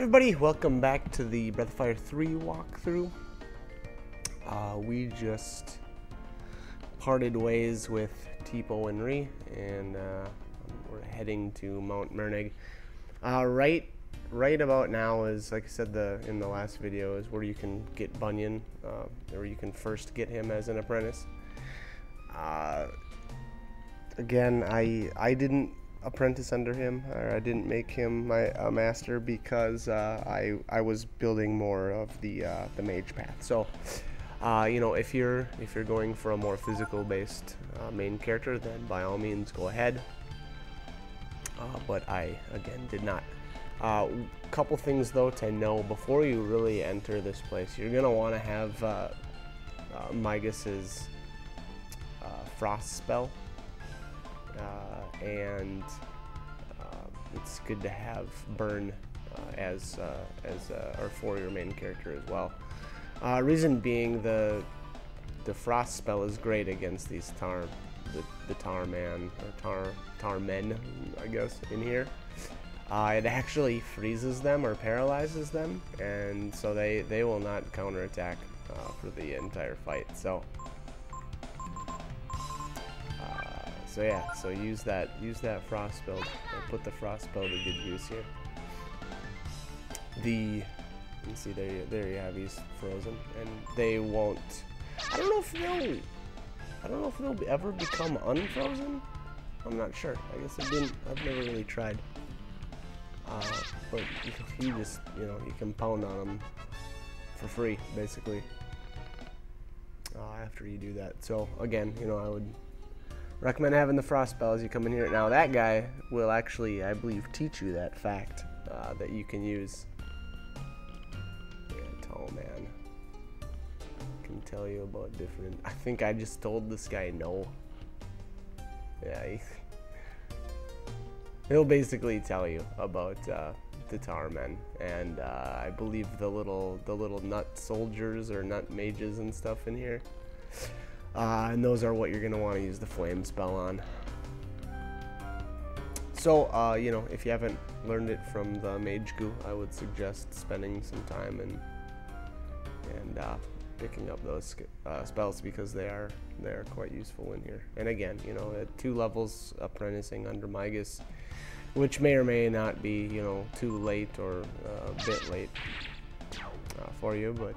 everybody, welcome back to the Breath of Fire 3 walkthrough. Uh, we just parted ways with Teepo and Rei, and uh, we're heading to Mount Myrneg. Uh, right, right about now is, like I said the in the last video, is where you can get Bunyan, uh, or you can first get him as an apprentice. Uh, again, I I didn't apprentice under him, or I didn't make him my a master because uh, I I was building more of the uh, the mage path. So, uh, you know, if you're if you're going for a more physical based uh, main character, then by all means go ahead. Uh, but I again did not. Uh, couple things though to know before you really enter this place, you're gonna want to have uh, Mygas's frost spell uh, and uh, it's good to have Burn uh, as as or for your main character as well. reason being the the frost spell is great against these tar the, the tar man or tar tar men I guess in here. Uh, it actually freezes them or paralyzes them, and so they, they will not counterattack uh, for the entire fight. So So yeah, so use that use that frost build. put the frost build to good use here. The you see there you, there you have he's frozen, and they won't. I don't know if they'll. I don't know if they'll ever become unfrozen. I'm not sure. I guess I didn't. I've never really tried. Uh, but you, you just you know you can pound on them for free basically uh, after you do that. So again, you know I would Recommend having the frost spell as you come in here. Now that guy will actually, I believe, teach you that fact uh, that you can use. Yeah, tall man. Can tell you about different. I think I just told this guy no. Yeah, he, he'll basically tell you about uh, the Tarmen, and uh, I believe the little the little nut soldiers or nut mages and stuff in here. Uh, and those are what you're going to want to use the flame spell on. So, uh, you know, if you haven't learned it from the Mage Goo, I would suggest spending some time and and uh, picking up those uh, spells because they are they are quite useful in here. And again, you know, at two levels apprenticing under Mygas, which may or may not be, you know, too late or uh, a bit late uh, for you, but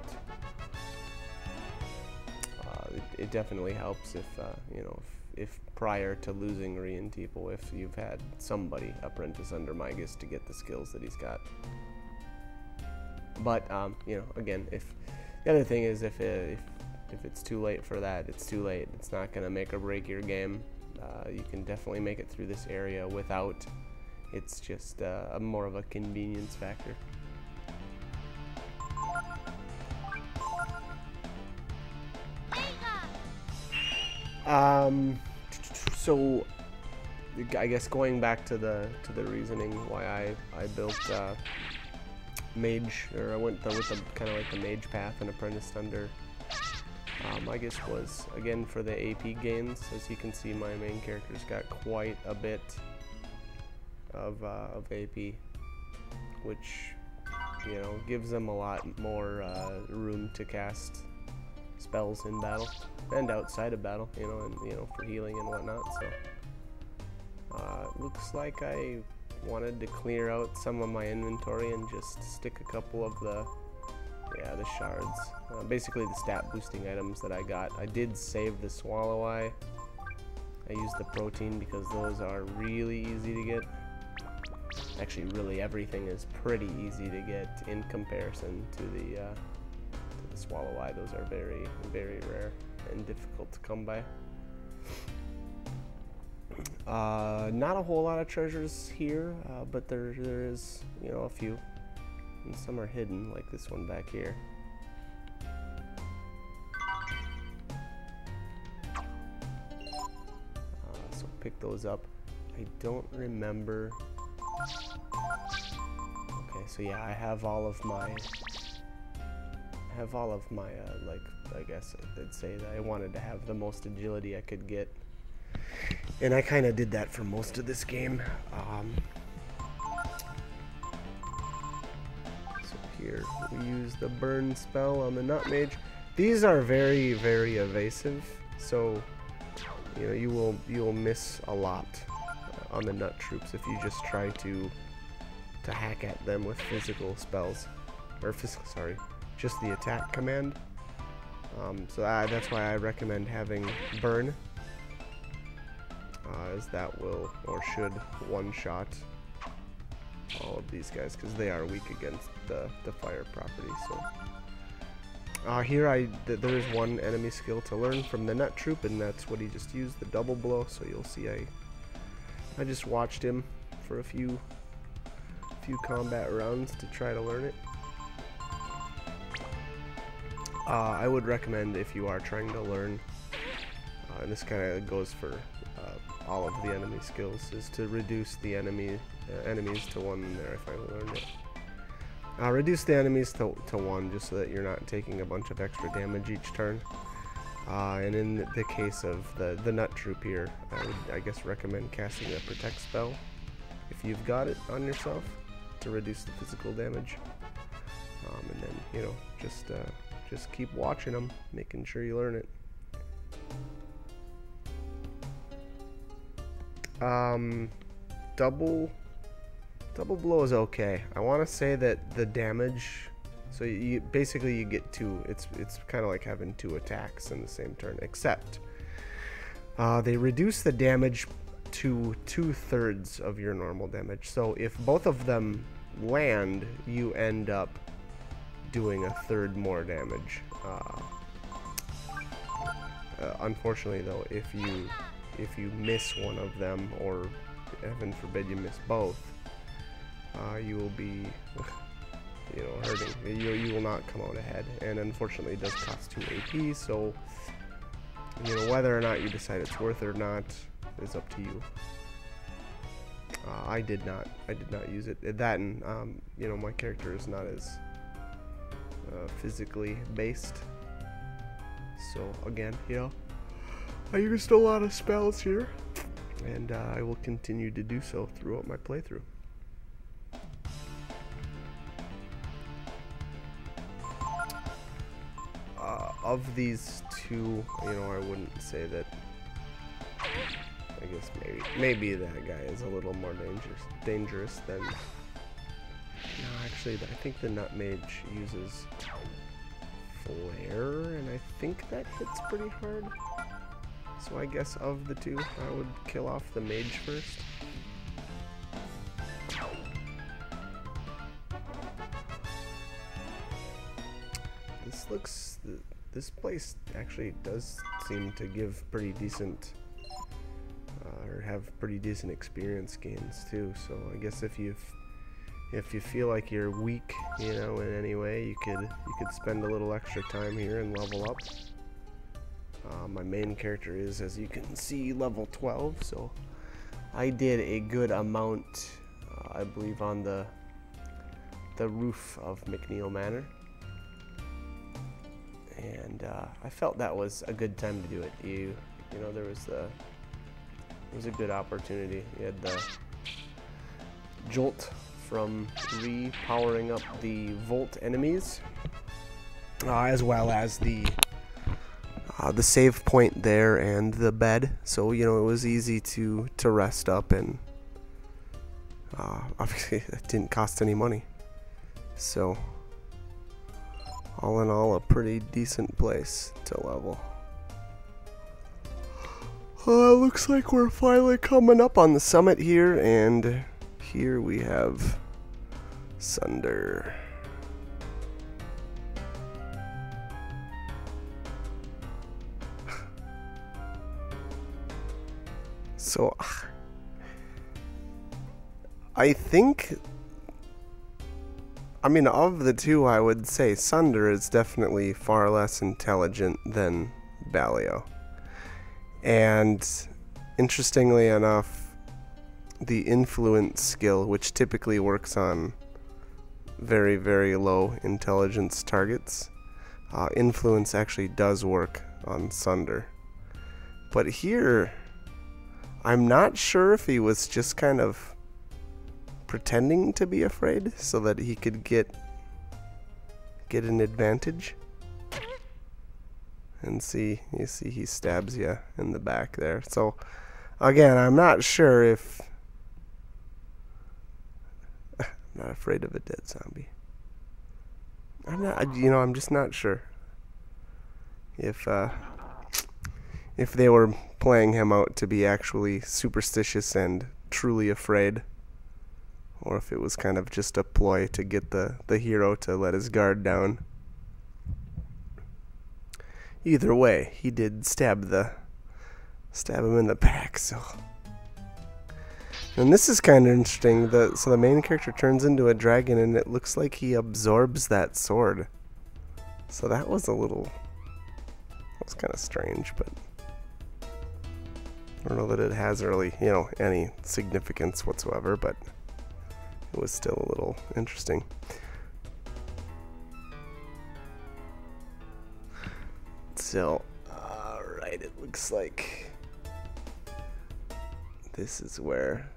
it, it definitely helps if uh, you know if, if, prior to losing and Teepo, if you've had somebody apprentice under Mygas to get the skills that he's got. But um, you know, again, if the other thing is if it, if if it's too late for that, it's too late. It's not gonna make or break your game. Uh, you can definitely make it through this area without. It's just uh, more of a convenience factor. Um, so I guess going back to the to the reasoning why I I built uh, mage or I went with the kind of like the mage path and apprenticed under. Um, I guess was again for the AP gains. As you can see, my main character's got quite a bit of uh, of AP, which you know gives them a lot more uh, room to cast spells in battle and outside of battle, you know, and you know for healing and whatnot. So uh, looks like I wanted to clear out some of my inventory and just stick a couple of the yeah the shards, uh, basically the stat boosting items that I got. I did save the swallow eye. I used the protein because those are really easy to get. Actually, really everything is pretty easy to get in comparison to the uh, the swallow eye. Those are very, very rare and difficult to come by. Uh, not a whole lot of treasures here, uh, but there there is, you know, a few. And some are hidden, like this one back here. Uh, so pick those up. I don't remember. Okay, so yeah, I have all of my have all of my, uh, like, I guess I'd say that I wanted to have the most agility I could get. And I kind of did that for most of this game. Um, so here. We use the burn spell on the nut mage. These are very, very evasive, so you know you will you will miss a lot uh, on the nut troops if you just try to to hack at them with physical spells or physical sorry just the attack command. Um, so I, that's why I recommend having burn uh, as that will or should one shot all of these guys because they are weak against the, the fire property so. Uh, here I th there is one enemy skill to learn from the nut troop and that's what he just used the double blow so you'll see I I just watched him for a few few combat rounds to try to learn it uh, I would recommend if you are trying to learn uh, and this kind of goes for uh, all of the enemy skills is to reduce the enemy uh, enemies to one there if I learned it uh, reduce the enemies to, to one just so that you're not taking a bunch of extra damage each turn. Uh, and in the case of the, the nut troop here, I would, I guess, recommend casting a protect spell if you've got it on yourself to reduce the physical damage. Um, and then, you know, just uh, just keep watching them, making sure you learn it. Um, double Double blow is okay. I want to say that the damage, so you basically you get two. It's it's kind of like having two attacks in the same turn, except uh, they reduce the damage to two thirds of your normal damage. So if both of them land, you end up doing a third more damage. Uh, uh, unfortunately, though, if you if you miss one of them, or heaven forbid you miss both, uh, you will be, you know, hurting. You, you will not come out ahead. And unfortunately, it does cost 2 AP, so, you know, whether or not you decide it's worth it or not is up to you. Uh, I did not. I did not use it. That and, um, you know, my character is not as uh, physically based. So, again, you know, I used a lot of spells here. And uh, I will continue to do so throughout my playthrough. of these two, you know, I wouldn't say that. I guess maybe maybe that guy is a little more dangerous dangerous than. No, actually, I think the nut mage uses flare, and I think that hits pretty hard. So I guess of the two, I would kill off the mage first. This looks this place actually does seem to give pretty decent uh, or have pretty decent experience gains too so I guess if you if you feel like you're weak you know in any way you could you could spend a little extra time here and level up uh, my main character is as you can see level 12 so I did a good amount uh, I believe on the the roof of McNeil Manor and uh, I felt that was a good time to do it. You, you know, there was the, it was a good opportunity. You had the jolt from re-powering up the Volt enemies, uh, as well as the uh, the save point there and the bed. So you know it was easy to to rest up and uh, obviously it didn't cost any money. So all in all, a pretty decent place to level. Uh, looks like we're finally coming up on the summit here, and here we have Sunder. so, I think I mean, of the two, I would say Sunder is definitely far less intelligent than Balio. And interestingly enough, the influence skill, which typically works on very, very low intelligence targets, uh, influence actually does work on Sunder. But here, I'm not sure if he was just kind of pretending to be afraid so that he could get get an advantage. And see, you see he stabs you in the back there. So, again, I'm not sure if... I'm not afraid of a dead zombie. I'm not, you know, I'm just not sure if, uh, if they were playing him out to be actually superstitious and truly afraid or if it was kind of just a ploy to get the, the hero to let his guard down. Either way, he did stab the stab him in the back, so and this is kind of interesting. The so the main character turns into a dragon, and it looks like he absorbs that sword. So that was a little. That was kind of strange, but I don't know that it has really, you know, any significance whatsoever. But it was still a little interesting. So, alright, it looks like this is where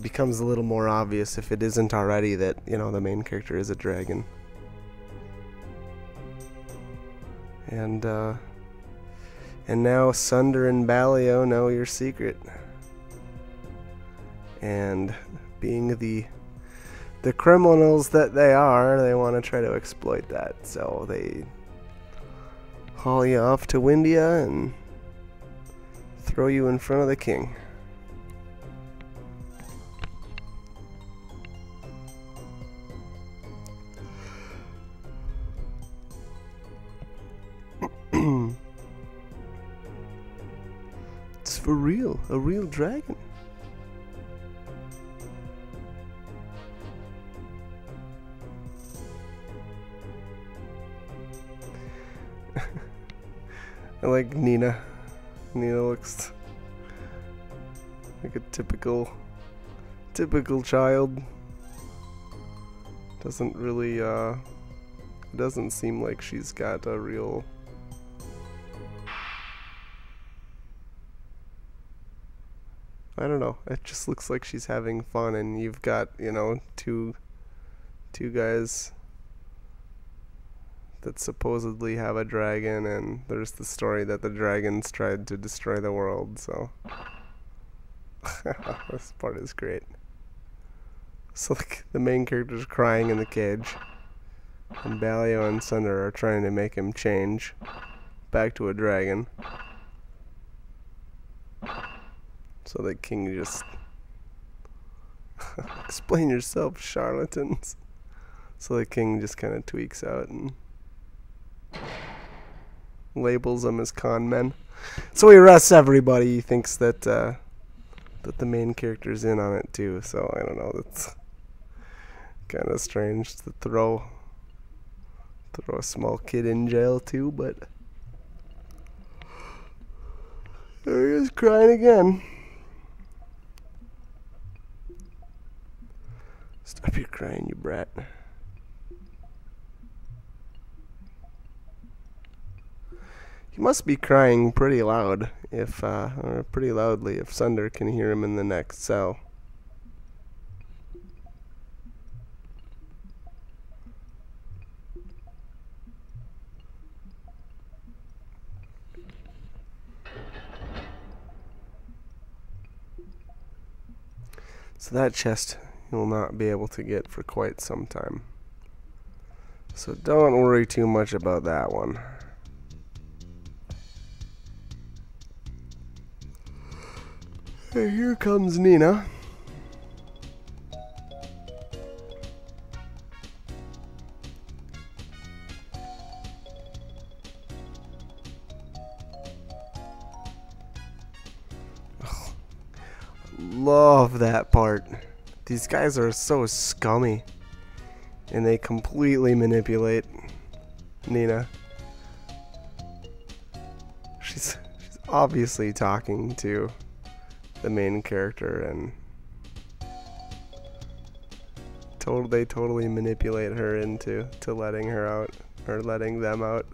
becomes a little more obvious if it isn't already that, you know, the main character is a dragon. And, uh, and now Sunder and Balio know your secret and being the the criminals that they are, they want to try to exploit that. So they haul you off to Windia and throw you in front of the king. For real, a real dragon. I like Nina. Nina looks like a typical typical child. Doesn't really uh doesn't seem like she's got a real I don't know. It just looks like she's having fun and you've got, you know, two two guys that supposedly have a dragon, and there's the story that the dragons tried to destroy the world, so. this part is great. So like, the main character's crying in the cage, and Balio and Sunder are trying to make him change back to a dragon. So the king just explain yourself, charlatans. So the king just kind of tweaks out and labels them as con men. So he arrests everybody. He thinks that uh, that the main character's in on it too. So I don't know. That's kind of strange to throw throw a small kid in jail too, but there he is crying again. Stop your crying, you brat. He must be crying pretty loud if, uh, or pretty loudly if Sunder can hear him in the next cell. So that chest you'll not be able to get for quite some time. So don't worry too much about that one. Here comes Nina. These guys are so scummy. And they completely manipulate Nina. She's, she's obviously talking to the main character and total they totally manipulate her into to letting her out or letting them out.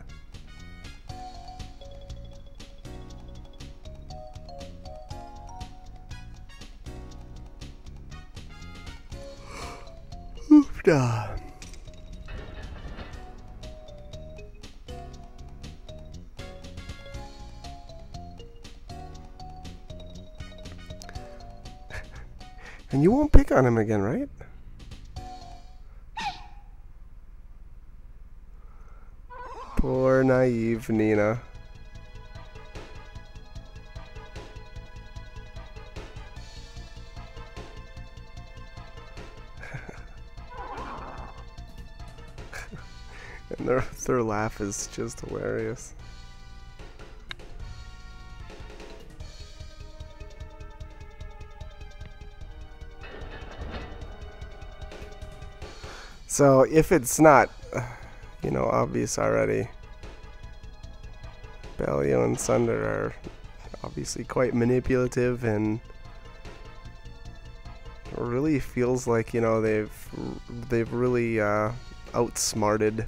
And you won't pick on him again, right? Poor naive Nina. And their their laugh is just hilarious. So if it's not, you know, obvious already, Balio and Sunder are obviously quite manipulative and really feels like you know they've they've really uh, outsmarted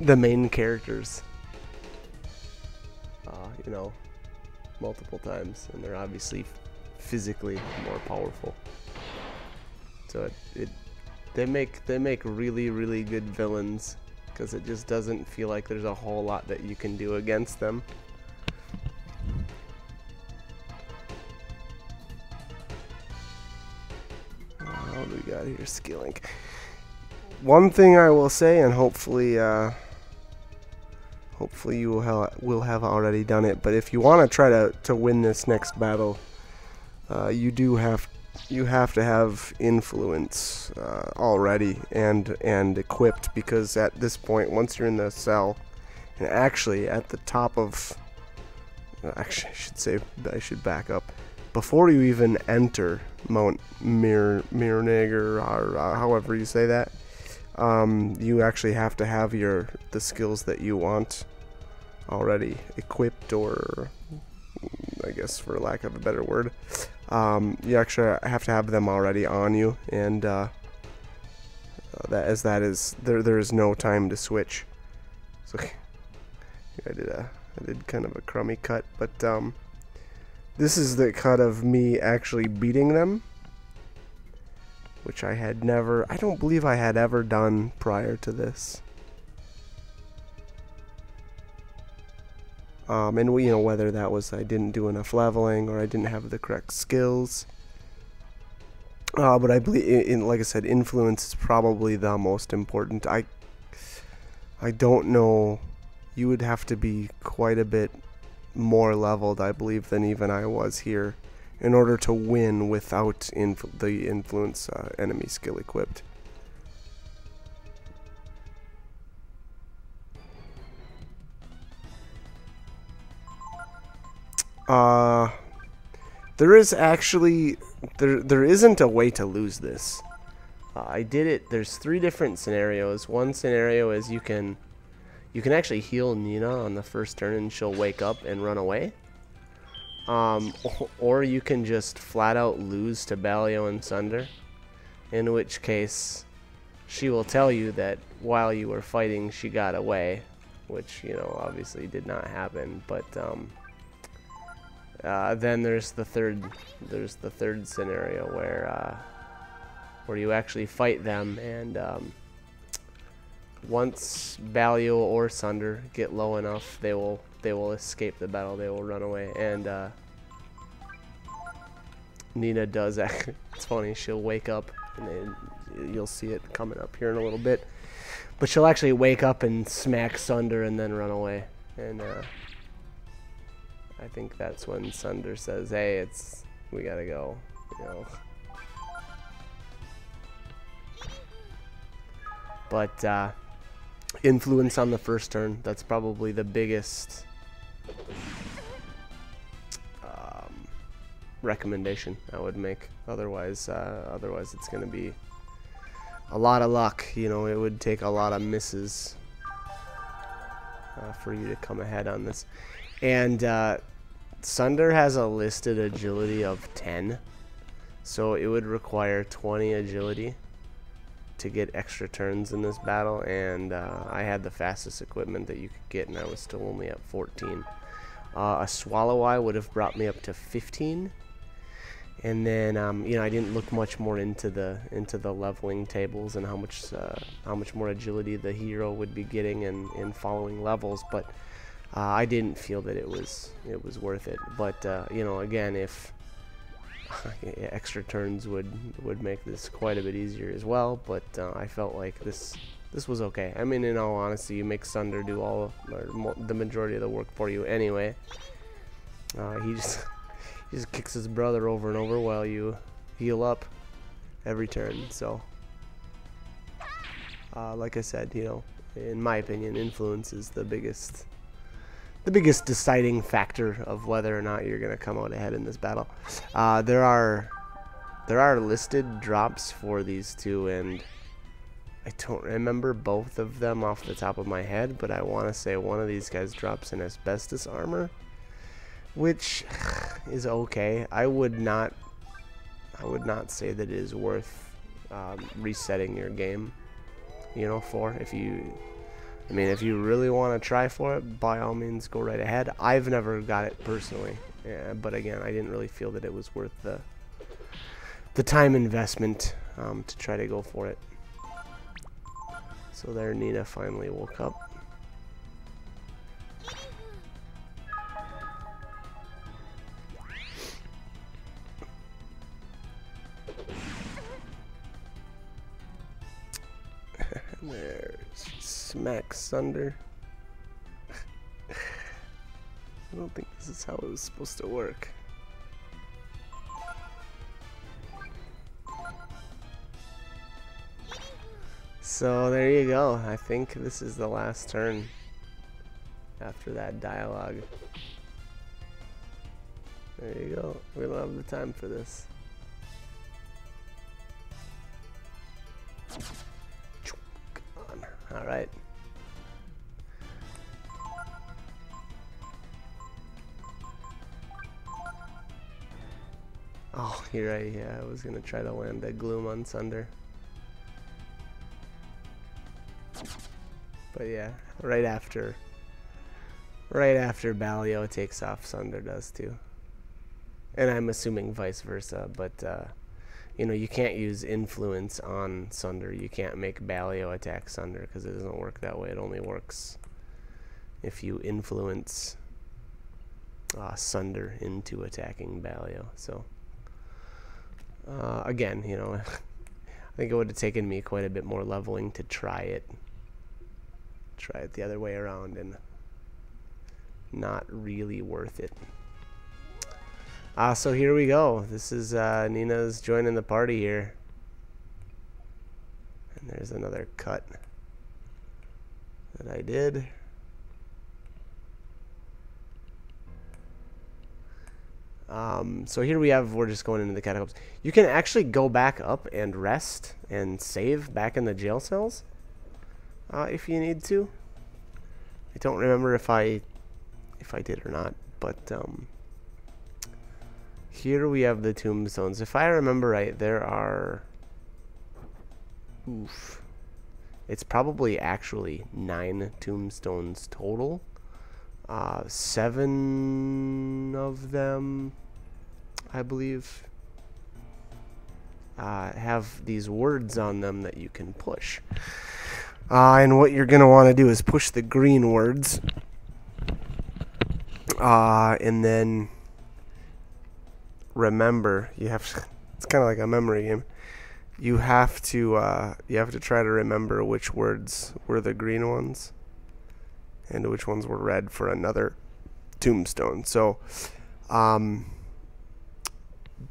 the main characters. Uh, you know, multiple times, and they're obviously physically more powerful. So it, it they make they make really really good villains because it just doesn't feel like there's a whole lot that you can do against them. What do we got here? Skilling. One thing I will say, and hopefully, uh, hopefully you will, ha will have already done it. But if you want to try to to win this next battle, uh, you do have you have to have influence uh, already and and equipped because at this point once you're in the cell and actually at the top of actually I should say I should back up before you even enter Mount Mir Myrneg or, or uh, however you say that um, you actually have to have your the skills that you want already equipped or I guess for lack of a better word um, you actually have to have them already on you, and uh, that as that is there there is no time to switch. So I did a I did kind of a crummy cut, but um, this is the cut of me actually beating them, which I had never I don't believe I had ever done prior to this. Um, and we, you know, whether that was I didn't do enough leveling or I didn't have the correct skills. Uh, but I believe, like I said, influence is probably the most important. I, I don't know. You would have to be quite a bit more leveled, I believe, than even I was here, in order to win without inf the influence uh, enemy skill equipped. Uh, there is actually there there isn't a way to lose this. Uh, I did it. There's three different scenarios. One scenario is you can you can actually heal Nina on the first turn and she'll wake up and run away. Um, or you can just flat out lose to Balio and Sunder, in which case she will tell you that while you were fighting she got away, which you know obviously did not happen, but um, uh, then there's the third there's the third scenario where uh, where you actually fight them and um, once Balio or Sunder get low enough they will they will escape the battle they will run away and uh, Nina does actually it's funny she'll wake up and you'll see it coming up here in a little bit but she'll actually wake up and smack Sunder and then run away and uh, I think that's when Sunder says, "Hey, it's we gotta go," you know. But uh, influence on the first turn, that's probably the biggest um, recommendation I would make. Otherwise, uh, otherwise it's gonna be a lot of luck. You know, it would take a lot of misses uh, for you to come ahead on this. And uh, Sunder has a listed agility of 10. So it would require 20 agility to get extra turns in this battle. And uh, I had the fastest equipment that you could get, and I was still only at 14. Uh, a Swallow Eye would have brought me up to 15. and then um, you know I didn't look much more into the into the leveling tables and how much uh, how much more agility the hero would be getting in, in following levels, but uh, I didn't feel that it was it was worth it. But uh, you know, again, if extra turns would would make this quite a bit easier as well. But uh, I felt like this this was okay. I mean, in all honesty, you make Sunder do all the majority of the work for you anyway. Uh, he just he just kicks his brother over and over while you heal up every turn. So, uh, like I said, you know, in my opinion, influence is the biggest the biggest deciding factor of whether or not you're going to come out ahead in this battle. Uh, there are there are listed drops for these two, and I don't remember both of them off the top of my head, but I want to say one of these guys drops an asbestos armor which is okay. I would not, I would not say that it is worth um, resetting your game, you know, for if you, I mean, if you really want to try for it, by all means, go right ahead. I've never got it personally, yeah, but again, I didn't really feel that it was worth the, the time investment um, to try to go for it. So there, Nina finally woke up. Max Sunder. I don't think this is how it was supposed to work. So there you go. I think this is the last turn after that dialogue. There you go. We don't have the time for this. Alright. Oh, you're right, yeah, I was gonna try to land a Gloom on Sunder. But yeah, right after, right after Balio takes off, Sunder does too. And I'm assuming vice versa, but uh, you know, you can't use influence on Sunder. You can't make Balio attack Sunder because it doesn't work that way. It only works if you influence uh, Sunder into attacking Balio. So. Uh, again, you know, I think it would have taken me quite a bit more leveling to try it. Try it the other way around and not really worth it. Uh, so here we go. This is uh, Nina's joining the party here. And there's another cut that I did. Um, so here we have, we're just going into the catacombs. You can actually go back up and rest and save back in the jail cells uh, if you need to. I don't remember if I if I did or not, but um, here we have the tombstones. If I remember right, there are oof. It's probably actually nine tombstones total. Uh, seven of them, I believe, uh, have these words on them that you can push. Uh, and what you're going to want to do is push the green words. Uh, and then remember, you have to, it's kind of like a memory game. You have to uh, you have to try to remember which words were the green ones and which ones were red for another tombstone. So, um,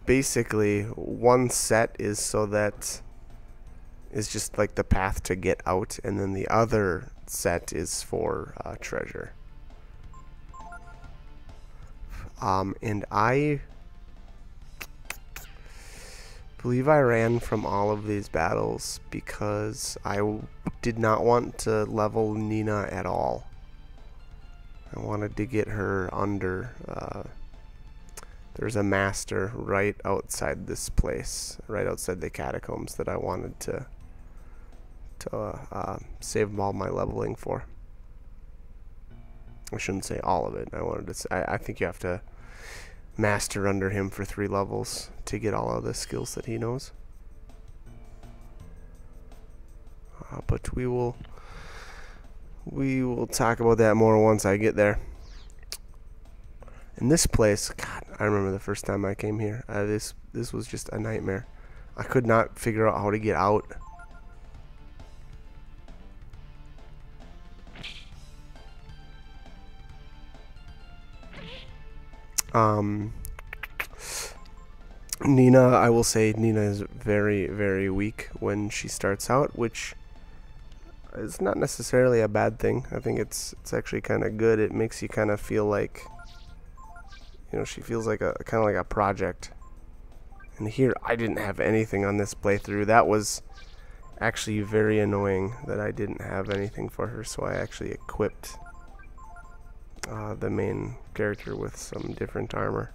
basically, one set is so that is just like the path to get out, and then the other set is for uh, treasure. Um, and I believe I ran from all of these battles because I did not want to level Nina at all. I wanted to get her under. Uh, there's a master right outside this place, right outside the catacombs that I wanted to to uh, save all my leveling for. I shouldn't say all of it. I wanted to. Say, I, I think you have to. Master under him for three levels to get all of the skills that he knows. Uh, but we will we will talk about that more once I get there. In this place, God, I remember the first time I came here. Uh, this this was just a nightmare. I could not figure out how to get out. Um, Nina, I will say Nina is very, very weak when she starts out, which is not necessarily a bad thing. I think it's it's actually kind of good. It makes you kind of feel like, you know, she feels like a kind of like a project. And here, I didn't have anything on this playthrough. That was actually very annoying that I didn't have anything for her, so I actually equipped uh, the main character with some different armor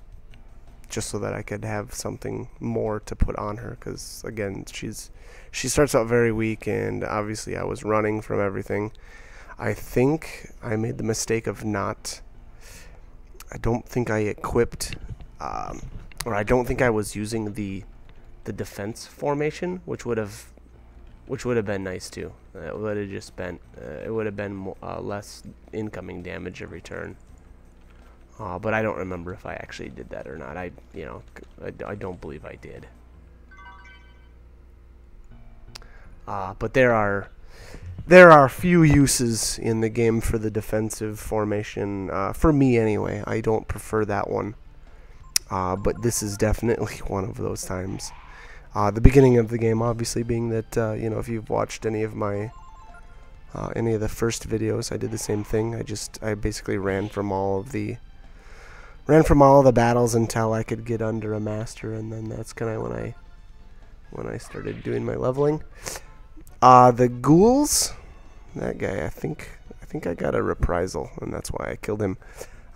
just so that I could have something more to put on her because again she's she starts out very weak and obviously I was running from everything. I think I made the mistake of not I don't think I equipped um, or I don't think I was using the the defense formation which would have which would have been nice too. It would have just been, uh, it would have been uh, less incoming damage every turn. Uh, but I don't remember if I actually did that or not. I, you know, I, I don't believe I did. Uh, but there are, there are few uses in the game for the defensive formation. Uh, for me, anyway, I don't prefer that one. Uh, but this is definitely one of those times. Uh, the beginning of the game, obviously, being that uh, you know if you've watched any of my uh, any of the first videos, I did the same thing. I just I basically ran from all of the ran from all the battles until I could get under a master, and then that's kind of when I when I started doing my leveling. Uh, the ghouls, that guy, I think I think I got a reprisal, and that's why I killed him.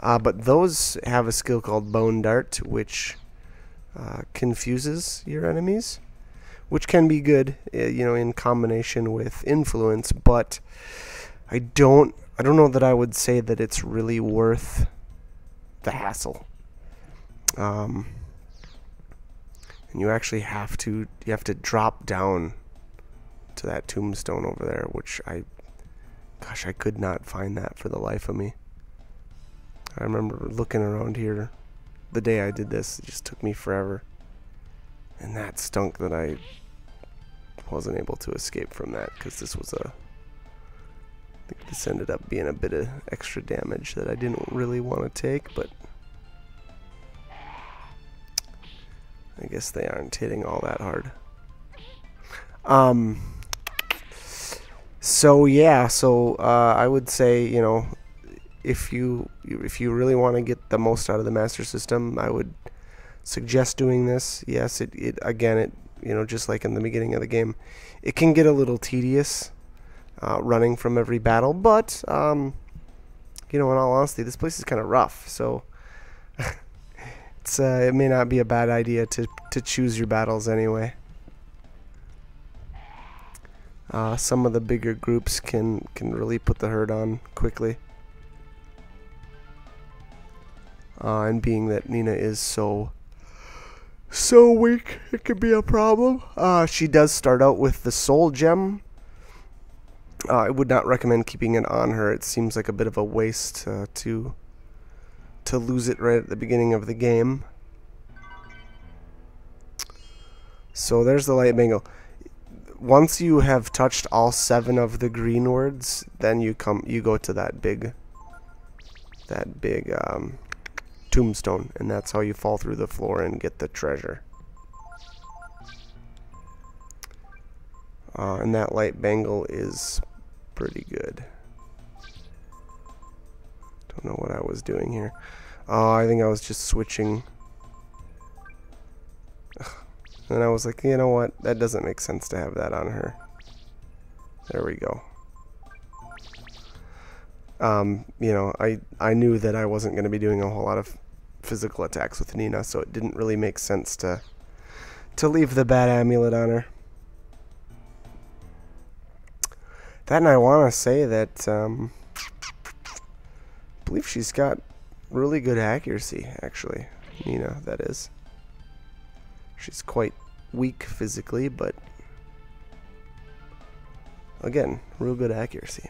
Uh, but those have a skill called Bone Dart, which uh, confuses your enemies, which can be good, uh, you know, in combination with influence. But I don't, I don't know that I would say that it's really worth the hassle. Um, and you actually have to, you have to drop down to that tombstone over there, which I, gosh, I could not find that for the life of me. I remember looking around here the day I did this, it just took me forever. And that stunk that I wasn't able to escape from that because this was a. I think this ended up being a bit of extra damage that I didn't really want to take, but I guess they aren't hitting all that hard. Um. So yeah, so uh, I would say you know if you if you really want to get the most out of the master system, I would suggest doing this. Yes, it, it again it you know just like in the beginning of the game, it can get a little tedious uh, running from every battle, but um, you know in all honesty, this place is kind of rough, so it's uh, it may not be a bad idea to to choose your battles anyway. Uh, some of the bigger groups can can really put the hurt on quickly. Uh, and being that Nina is so so weak, it could be a problem. Uh, she does start out with the soul gem. Uh, I would not recommend keeping it on her. It seems like a bit of a waste uh, to to lose it right at the beginning of the game. So there's the light bangle. Once you have touched all seven of the green words, then you come you go to that big that big um, tombstone, and that's how you fall through the floor and get the treasure. Uh, and that light bangle is pretty good. Don't know what I was doing here. Oh, I think I was just switching. And I was like, you know what? That doesn't make sense to have that on her. There we go. Um, you know, I, I knew that I wasn't going to be doing a whole lot of physical attacks with Nina, so it didn't really make sense to to leave the bad amulet on her. That and I want to say that um, I believe she's got really good accuracy, actually. Nina, that is. She's quite weak physically, but again, real good accuracy.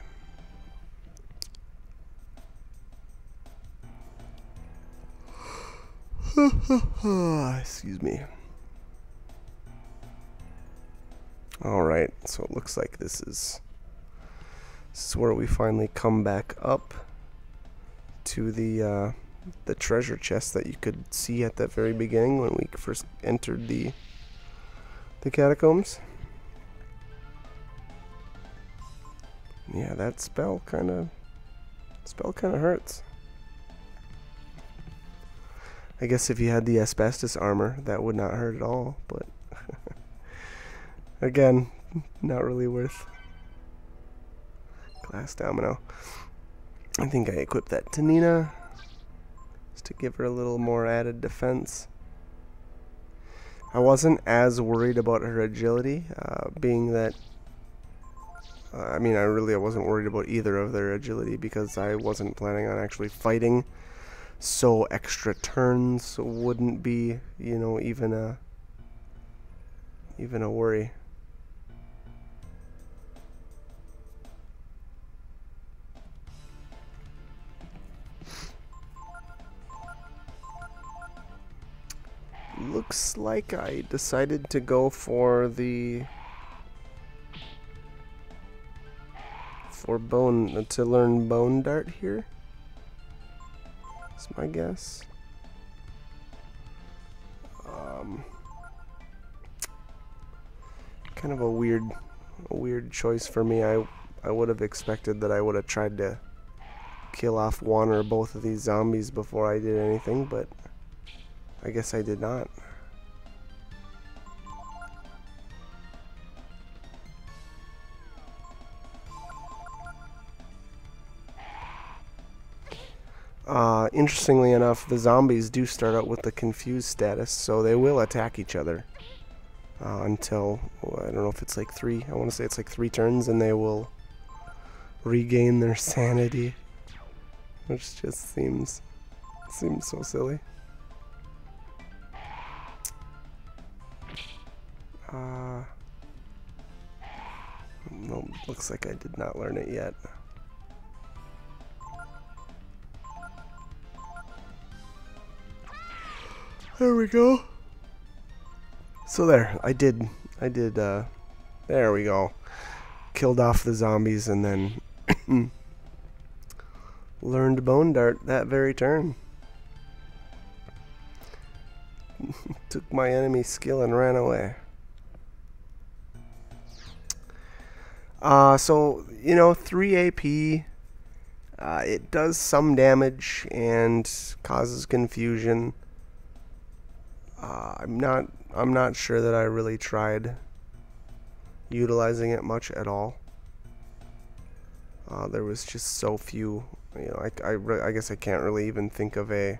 Excuse me. Alright, so it looks like this is this is where we finally come back up to the uh, the treasure chest that you could see at that very beginning when we first entered the the catacombs. Yeah, that spell kind of spell kind of hurts. I guess if you had the asbestos armor, that would not hurt at all, but again, not really worth glass domino. I think I equipped that to Nina just to give her a little more added defense. I wasn't as worried about her agility, uh, being that uh, I mean, I really I wasn't worried about either of their agility because I wasn't planning on actually fighting so extra turns wouldn't be, you know, even a even a worry. Looks like I decided to go for the for bone to learn bone dart here. My guess. Um, kind of a weird, a weird choice for me. I, I would have expected that I would have tried to kill off one or both of these zombies before I did anything, but I guess I did not. Uh, interestingly enough, the zombies do start out with the confused status, so they will attack each other uh, until, well, I don't know if it's like three, I want to say it's like three turns, and they will regain their sanity, which just seems, seems so silly. Uh, no, looks like I did not learn it yet. There we go. So there, I did, I did, uh, there we go. Killed off the zombies and then learned Bone Dart that very turn. Took my enemy skill and ran away. Uh, so, you know, 3 AP, uh, it does some damage and causes confusion. Uh, I'm not I'm not sure that I really tried utilizing it much at all. Uh, there was just so few, you know, I, I, I guess I can't really even think of a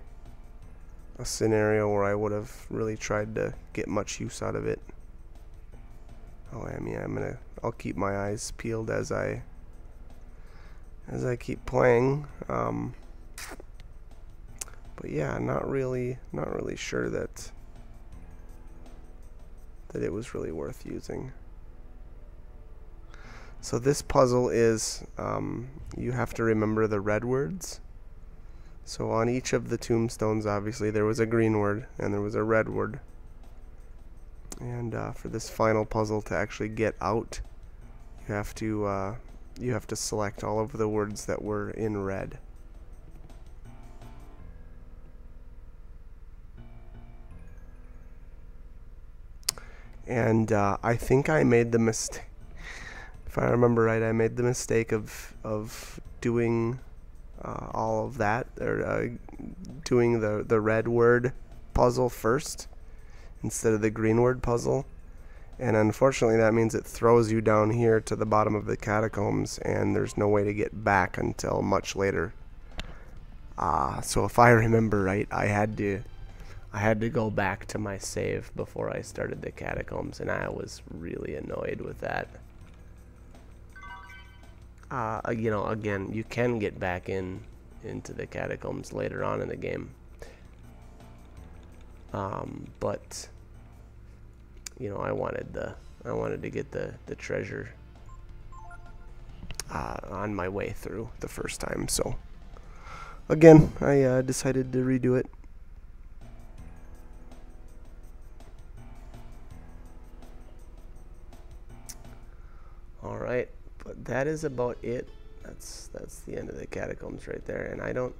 a scenario where I would have really tried to get much use out of it. Oh, I mean, I'm gonna, I'll keep my eyes peeled as I, as I keep playing. Um, but yeah, not really, not really sure that that it was really worth using. So this puzzle is, um, you have to remember the red words. So on each of the tombstones, obviously, there was a green word and there was a red word. And uh, for this final puzzle to actually get out, you have to uh, you have to select all of the words that were in red. And uh, I think I made the mistake. If I remember right, I made the mistake of of doing uh, all of that or uh, doing the the red word puzzle first instead of the green word puzzle. And unfortunately, that means it throws you down here to the bottom of the catacombs, and there's no way to get back until much later. Ah, so if I remember right, I had to I had to go back to my save before I started the catacombs, and I was really annoyed with that. Uh, you know, again, you can get back in into the catacombs later on in the game. Um, but you know, I wanted the I wanted to get the the treasure uh, on my way through the first time. So again, I uh, decided to redo it. All right, but that is about it. That's that's the end of the catacombs right there. And I don't,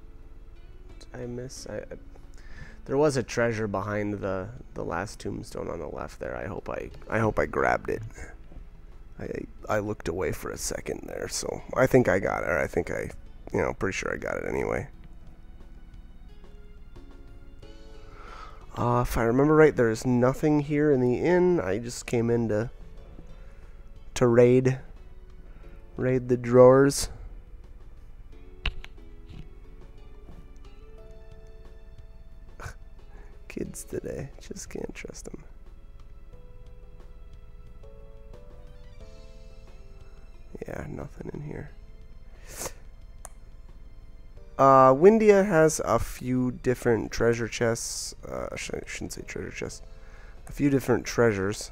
I miss. I, I there was a treasure behind the the last tombstone on the left there. I hope I I hope I grabbed it. I I looked away for a second there, so I think I got it. I think I, you know, pretty sure I got it anyway. Uh, if I remember right, there's nothing here in the inn. I just came in to, to raid, raid the drawers. Kids today, just can't trust them. Yeah, nothing in here. Uh, Windia has a few different treasure chests. Uh, I shouldn't say treasure chests. A few different treasures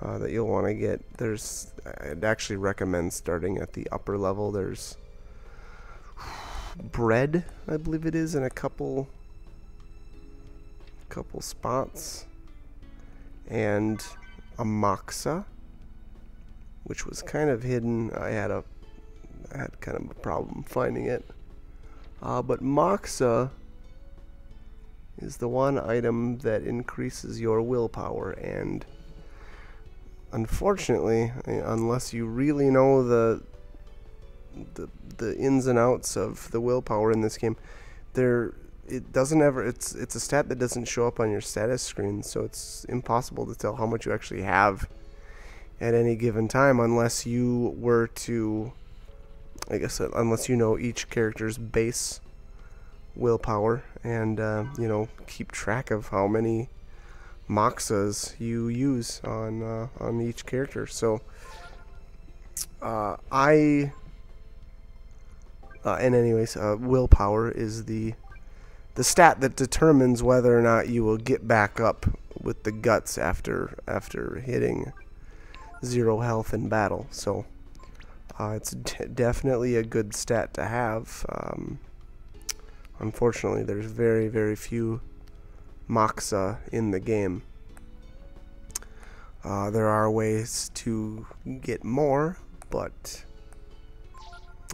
uh, that you'll want to get. There's, I'd actually recommend starting at the upper level. There's bread, I believe it is, in a couple, couple spots, and a moxa, which was kind of hidden. I had a, I had kind of a problem finding it. Uh, but Moxa is the one item that increases your willpower and unfortunately unless you really know the the the ins and outs of the willpower in this game there it doesn't ever it's it's a stat that doesn't show up on your status screen so it's impossible to tell how much you actually have at any given time unless you were to I guess uh, unless you know each character's base willpower and uh, you know keep track of how many moxas you use on uh, on each character. So uh, I uh, and anyways, uh, willpower is the the stat that determines whether or not you will get back up with the guts after after hitting zero health in battle. So uh, it's definitely a good stat to have. Um, unfortunately, there's very, very few Moxa in the game. Uh, there are ways to get more, but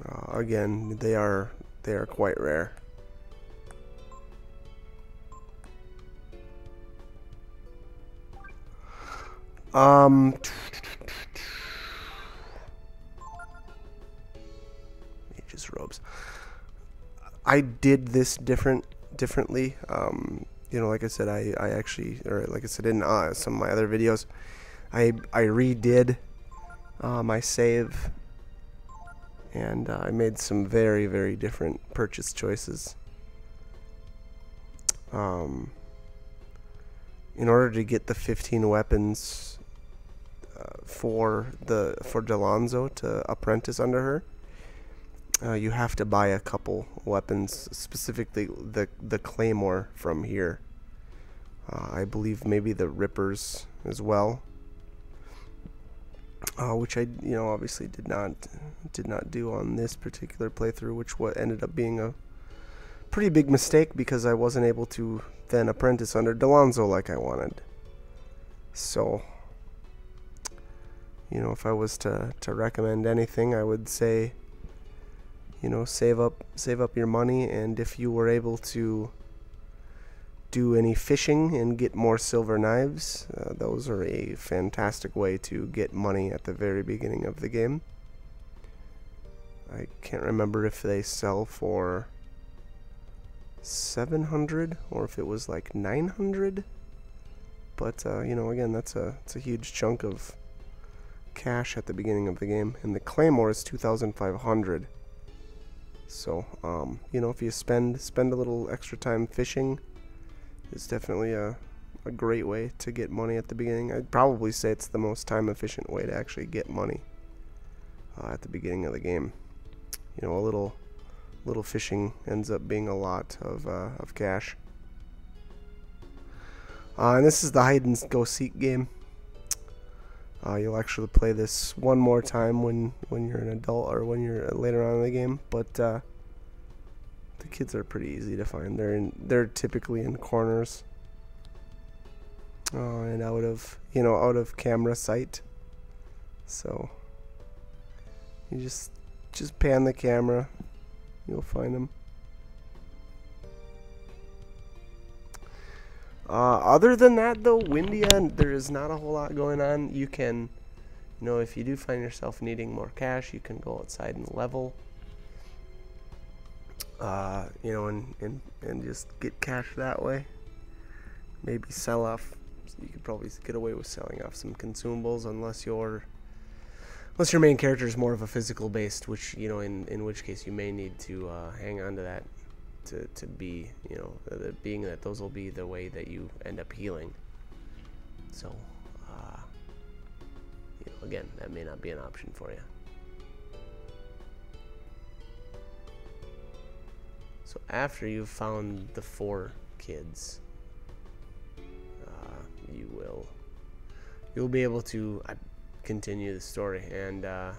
uh, again, they are they are quite rare. Um, Mage's robes. I did this different differently. Um, you know, like I said, I, I actually, or like I said in uh, some of my other videos, I I redid uh, my save, and uh, I made some very very different purchase choices. Um, in order to get the 15 weapons uh, for the for D'Lonzo to apprentice under her, uh, you have to buy a couple weapons, specifically the the claymore from here. Uh, I believe maybe the rippers as well, uh, which I you know obviously did not did not do on this particular playthrough, which what ended up being a pretty big mistake because I wasn't able to then apprentice under D'Lonzo like I wanted. So you know if I was to to recommend anything, I would say you know save up save up your money and if you were able to do any fishing and get more silver knives uh, those are a fantastic way to get money at the very beginning of the game. I can't remember if they sell for 700 or if it was like 900 but uh, you know again that's a it's a huge chunk of cash at the beginning of the game and the claymore is 2500 so, um, you know, if you spend spend a little extra time fishing, it's definitely a, a great way to get money at the beginning. I'd probably say it's the most time efficient way to actually get money uh, at the beginning of the game. You know, a little little fishing ends up being a lot of uh, of cash. Uh, and this is the hide and go seek game. Uh, you'll actually play this one more time when when you're an adult or when you're later on in the game, but uh, the kids are pretty easy to find. They're in they're typically in corners uh, and out of you know out of camera sight. So you just just pan the camera, you'll find them. Uh, other than that, though, Windia, there is not a whole lot going on. You can, you know, if you do find yourself needing more cash, you can go outside and level. Uh, you know, and, and, and just get cash that way. Maybe sell off. You could probably get away with selling off some consumables unless your unless your main character is more of a physical based, which you know, in in which case you may need to uh, hang on to that to, to be, you know, being that those will be the way that you end up healing. So, uh, you know, again, that may not be an option for you. So after you've found the four kids, uh, you will you'll be able to uh, continue the story and uh,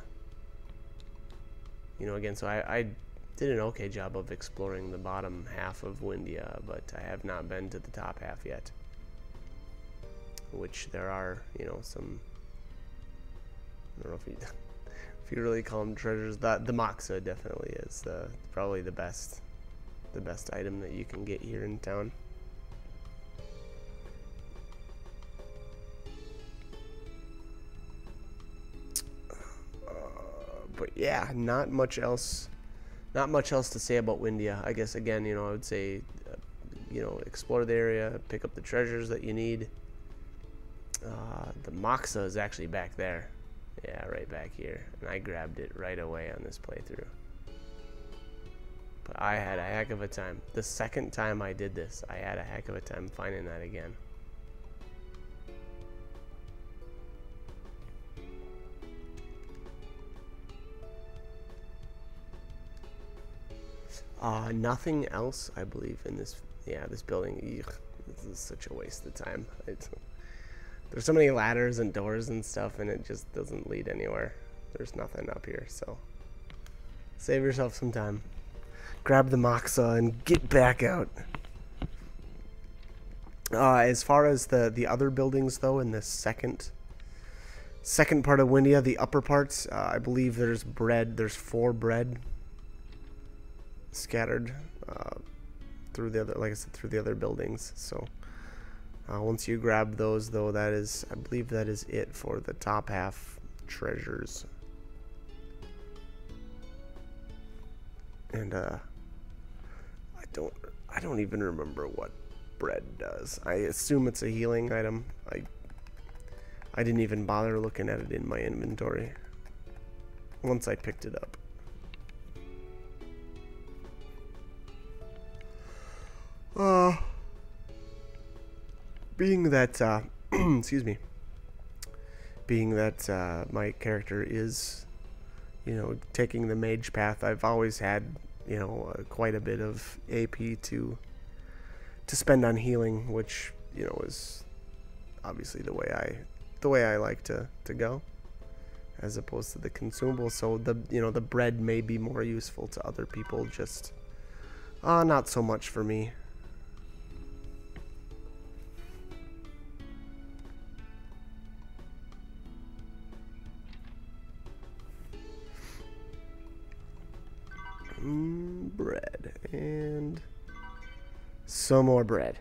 you know again so I, I did an okay job of exploring the bottom half of Windia, but I have not been to the top half yet. Which there are, you know, some. I don't know if you, if you really call them treasures. The the Moxa definitely is the probably the best, the best item that you can get here in town. Uh, but yeah, not much else not much else to say about Windia. I guess again, you know, I would say, uh, you know, explore the area, pick up the treasures that you need. Uh, the Moxa is actually back there. Yeah, right back here. And I grabbed it right away on this playthrough. But I had a heck of a time. The second time I did this, I had a heck of a time finding that again. Uh, nothing else, I believe, in this. Yeah, this building. This is such a waste of time. It's, there's so many ladders and doors and stuff, and it just doesn't lead anywhere. There's nothing up here, so save yourself some time. Grab the Moxa and get back out. Uh, as far as the the other buildings, though, in the second second part of Windia, the upper parts, uh, I believe there's bread. There's four bread scattered uh, through the other, like I said, through the other buildings. So uh, once you grab those, though, that is, I believe that is it for the top half treasures. And uh, I don't, I don't even remember what bread does. I assume it's a healing item. I, I didn't even bother looking at it in my inventory once I picked it up. Uh, being that, uh, excuse me, being that uh, my character is, you know, taking the mage path, I've always had, you know, uh, quite a bit of AP to to spend on healing, which you know is obviously the way I the way I like to to go, as opposed to the consumable. So the you know the bread may be more useful to other people, just uh, not so much for me. Some more bread.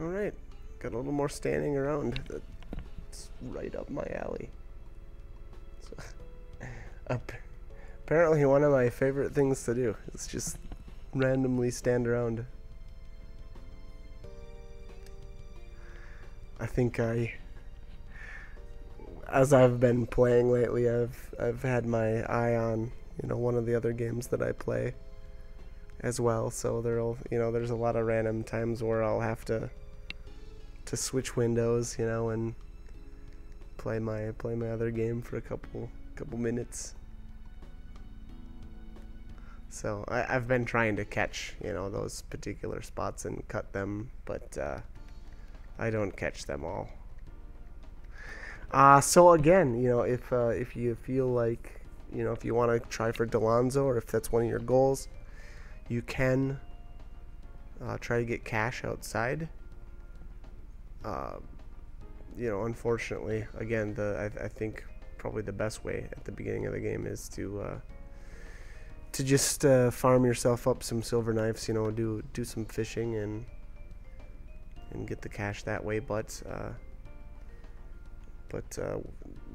Alright, got a little more standing around. That's right up my alley. So, Apparently one of my favorite things to do is just randomly stand around. I think I as I've been playing lately I've I've had my eye on, you know, one of the other games that I play as well, so there'll, you know, there's a lot of random times where I'll have to to switch windows, you know, and play my play my other game for a couple couple minutes. So I, have been trying to catch, you know, those particular spots and cut them, but uh, I don't catch them all. Uh, so again, you know, if uh, if you feel like, you know, if you want to try for D'Lonzo or if that's one of your goals, you can uh, try to get cash outside. Uh, you know, unfortunately, again, the I, I, think probably the best way at the beginning of the game is to uh, to just uh, farm yourself up some silver knives. You know, do do some fishing and and get the cash that way. But uh, but uh,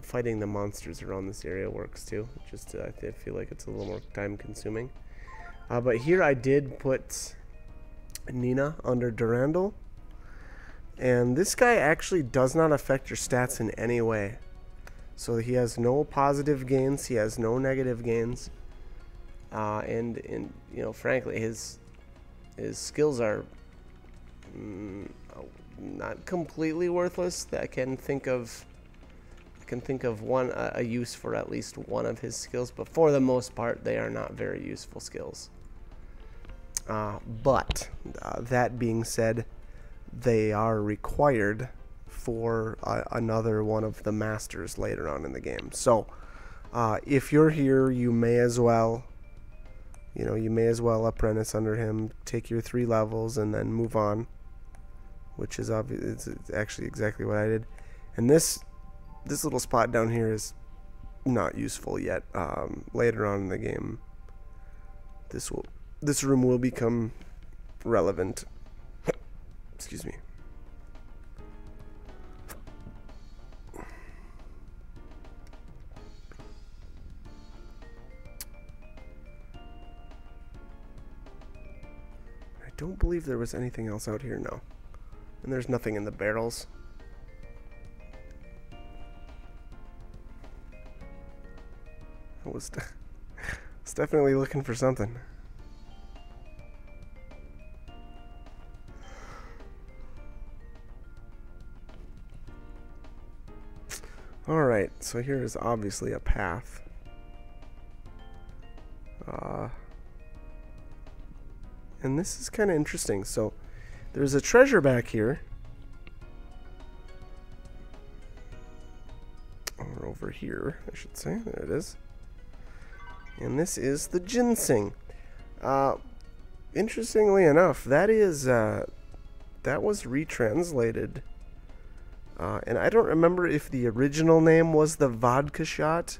fighting the monsters around this area works too. Just uh, I feel like it's a little more time consuming. Uh, but here I did put Nina under Durandal. And this guy actually does not affect your stats in any way. So he has no positive gains, he has no negative gains. Uh, and, and, you know, frankly, his his skills are mm, not completely worthless. I can think of I can think of one uh, a use for at least one of his skills, but for the most part, they are not very useful skills. Uh, but uh, that being said, they are required for uh, another one of the masters later on in the game. So uh, if you're here, you may as well, you know, you may as well apprentice under him, take your three levels, and then move on. Which is obvious. It's actually exactly what I did. And this this little spot down here is not useful yet. Um, later on in the game, this will this room will become relevant. Excuse me. I don't believe there was anything else out here, no. And there's nothing in the barrels. I was, was definitely looking for something. Alright, so here is obviously a path. Uh, and this is kind of interesting. So there's a treasure back here. Or over here, I should say. There it is. And this is the ginseng. Uh, interestingly enough, that is uh, that was retranslated uh, and I don't remember if the original name was the vodka shot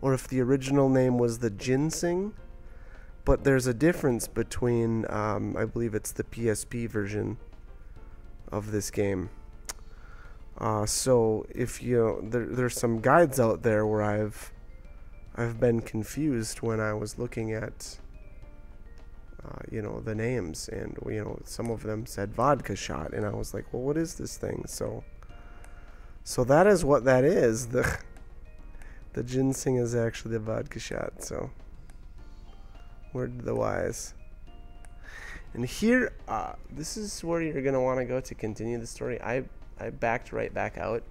or if the original name was the ginseng. But there's a difference between, um, I believe it's the PSP version of this game. Uh, so if you there, there's some guides out there where I've I've been confused when I was looking at uh, you know the names and you know some of them said vodka shot and I was like well what is this thing so so that is what that is. The the ginseng is actually the vodka shot. So word to the wise. And here, uh, this is where you're gonna want to go to continue the story. I I backed right back out.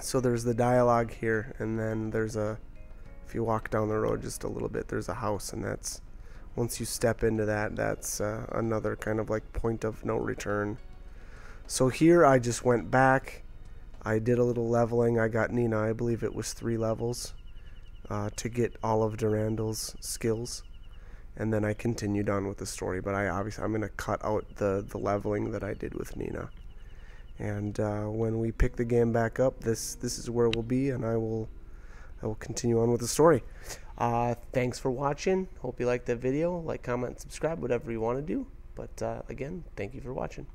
So there's the dialogue here, and then there's a. If you walk down the road just a little bit, there's a house, and that's once you step into that, that's uh, another kind of like point of no return. So here I just went back. I did a little leveling. I got Nina, I believe it was three levels, uh, to get all of Durandal's skills. And then I continued on with the story. But I obviously I'm gonna cut out the the leveling that I did with Nina. And uh, when we pick the game back up, this this is where we'll be, and I will I will continue on with the story. Uh, thanks for watching. Hope you liked the video. Like, comment, subscribe, whatever you want to do. But uh, again, thank you for watching.